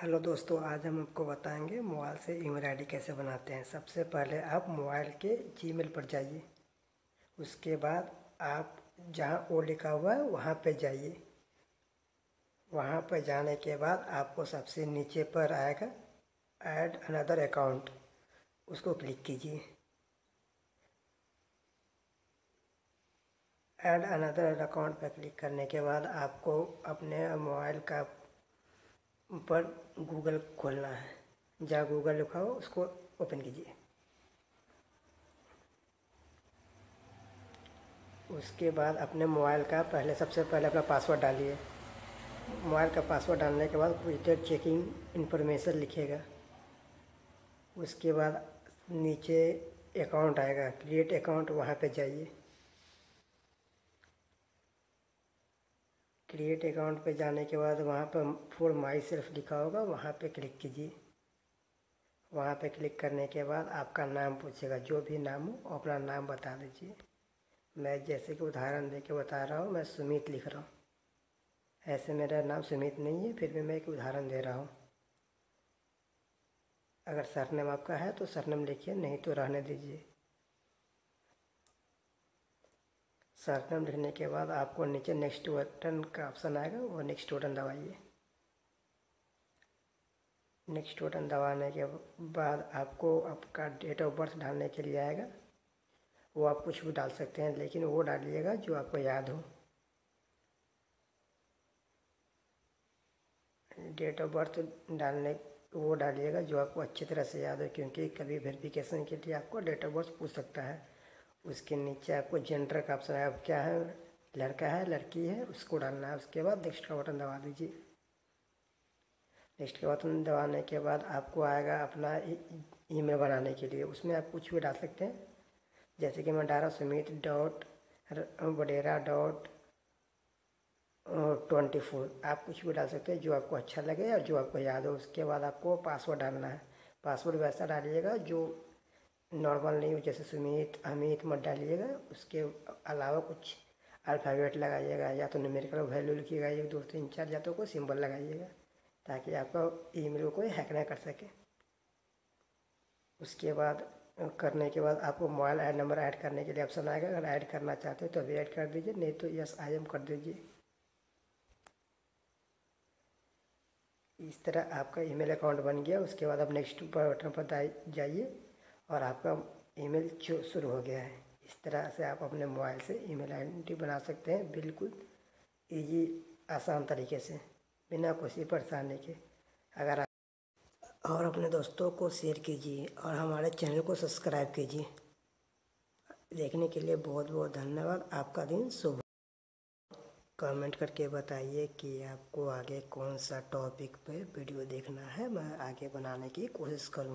Hello दोस्तों, आज हम आपको बताएँगे मोबाइल से ईमेल आईडी कैसे बनाते हैं। सबसे पहले आप मोबाइल के जीमेल पर जाइए। उसके बाद आप जहाँ ओ लिखा हुआ है, वहाँ पे जाइए। वहाँ पर जाने के बाद आपको सबसे नीचे पर आएगा ऐड अनदर अकाउंट। उसको क्लिक कीजिए। ऐड अनदर अकाउंट पर क्लिक करने के बाद आपको अपने मोबाइल का पर गूगल खोलना है। जहाँ गूगल लिखा हो, उसको ओपन कीजिए। उसके बाद अपने मोबाइल का पहले, सबसे पहले अपना पासवर्ड डालिए। मोबाइल का पासवर्ड डालने के बाद क्रिएटेड चेकिंग इन्फॉर्मेशन लिखेगा उसके बाद नीचे अकाउंट आएगा। क्रिएट अकाउंट वहाँ पे जाइए। क्रिएट अकाउंट पे जाने के बाद वहाँ पर फॉर माई सेल्फ लिखा होगा, वहाँ पे क्लिक कीजिए। वहाँ पे क्लिक करने के बाद आपका नाम पूछेगा, जो भी नाम हो, अपना नाम बता दीजिए। मैं जैसे कि उदाहरण दे के बता रहा हूँ, मैं सुमित लिख रहा हूँ। ऐसे मेरा नाम सुमित नहीं है, फिर भी मैं एक उदाहरण दे रहा हूँ। अगर सरनेम आपका है तो सरनेम लिखिए, नहीं तो रहने दीजिए। सरनेम लिखने के बाद आपको नीचे नेक्स्ट बटन का ऑप्शन आएगा, वो नेक्स्ट बटन दबाइए। नेक्स्ट बटन दबाने के बाद आपको आपका डेट ऑफ़ बर्थ डालने के लिए आएगा। वो आप कुछ भी डाल सकते हैं, लेकिन वो डालिएगा जो आपको याद हो। डेट ऑफ़ बर्थ डालने वो डालिएगा जो आपको अच्छी तरह से याद हो, क्योंकि कभी वेरिफिकेशन के लिए आपको डेट ऑफ़ बर्थ पूछ सकता है। उसके नीचे आपको जेंडर का ऑप्शन है। अब क्या है? लड़का है, लड़की है, उसको डालना है। उसके बाद नेक्स्ट का बटन दबा दीजिए। नेक्स्ट का बटन दबाने के बाद आपको आएगा अपना ईमेल बनाने के लिए। उसमें आप कुछ भी डाल सकते हैं। जैसे कि मैं डाला Sumit dot Vadera dot twenty four आप कुछ भी डाल सकते हैं जो आपको अच्छा लगे और जो आपको याद हो। उसके बाद आपको पासवर्ड डालना है। पासवर्ड वैसा डालिएगा जो नॉर्मल नहीं हो, जैसे सुमित, अमित, मत डालिएगा। उसके अलावा कुछ अल्फ़ाबेट लगाइएगा, या तो न्यूमेरिकल वैल्यू लिखिएगा, एक, दो, तीन, चार या तो कोई सिंबल लगाइएगा, ताकि आपका ईमेल को कोई हैक ना कर सके। उसके बाद, करने के बाद आपको मोबाइल ऐड नंबर ऐड करने के लिए ऑप्शन आएगा। अगर ऐड करना चाहते हो तो अभी ऐड कर दीजिए, नहीं तो यस आई एम कर दीजिए। इस तरह आपका ईमेल अकाउंट बन गया। उसके बाद आप नेक्स्ट बटन पर जाइए। और आपका ईमेल शुरू हो गया है? इस तरह से आप अपने मोबाइल से ईमेल आईडी बना सकते हैं बिल्कुल इजी आसान तरीके से, बिना किसी परेशानी के। अगर आप और अपने दोस्तों को शेयर कीजिए और हमारे चैनल को सब्सक्राइब कीजिए। देखने के लिए बहुत बहुत धन्यवाद। आपका दिन शुभ कमेंट करके बताइए कि आपको आगे कौन सा टॉपिक पे वीडियो देखना है। मैं आगे बनाने की कोशिश करूँ